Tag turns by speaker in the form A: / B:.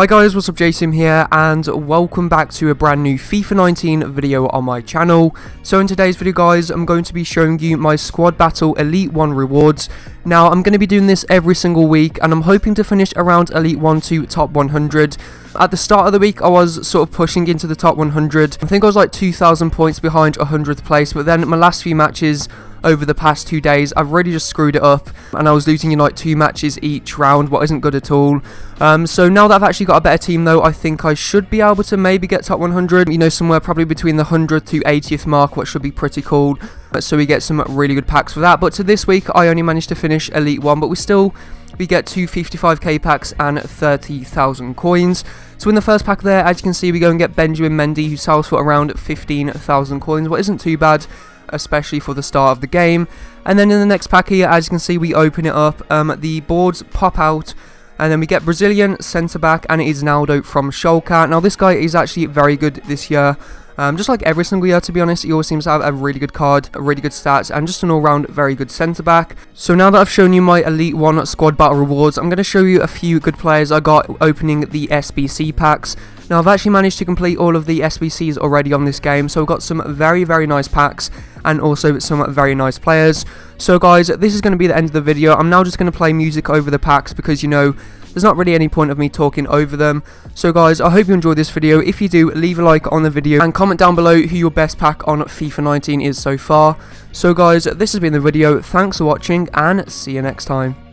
A: Hi guys, what's up Jason here and welcome back to a brand new FIFA 19 video on my channel. So in today's video guys, I'm going to be showing you my Squad Battle Elite 1 rewards. Now I'm going to be doing this every single week and I'm hoping to finish around Elite 1 to top 100. At the start of the week I was sort of pushing into the top 100. I think I was like 2,000 points behind 100th place but then my last few matches over the past two days. I've really just screwed it up and I was losing in like two matches each round, what isn't good at all. Um, so now that I've actually got a better team though, I think I should be able to maybe get top 100, you know, somewhere probably between the 100th to 80th mark, what should be pretty cool. So we get some really good packs for that. But to this week, I only managed to finish Elite 1, but we still we get two 55k packs and 30,000 coins. So in the first pack there, as you can see, we go and get Benjamin Mendy, who sells for around 15,000 coins, what isn't too bad especially for the start of the game. And then in the next pack here, as you can see, we open it up. Um, the boards pop out. And then we get Brazilian centre-back, and it is Naldo from Schalke. Now, this guy is actually very good this year. Um, just like every single year, to be honest, he always seems to have a really good card, really good stats, and just an all-round very good centre-back. So now that I've shown you my Elite 1 Squad Battle rewards, I'm going to show you a few good players I got opening the SBC packs. Now, I've actually managed to complete all of the SBCs already on this game, so I've got some very, very nice packs, and also some very nice players. So guys, this is going to be the end of the video. I'm now just going to play music over the packs because, you know, there's not really any point of me talking over them. So guys, I hope you enjoyed this video. If you do, leave a like on the video and comment down below who your best pack on FIFA 19 is so far. So guys, this has been the video. Thanks for watching and see you next time.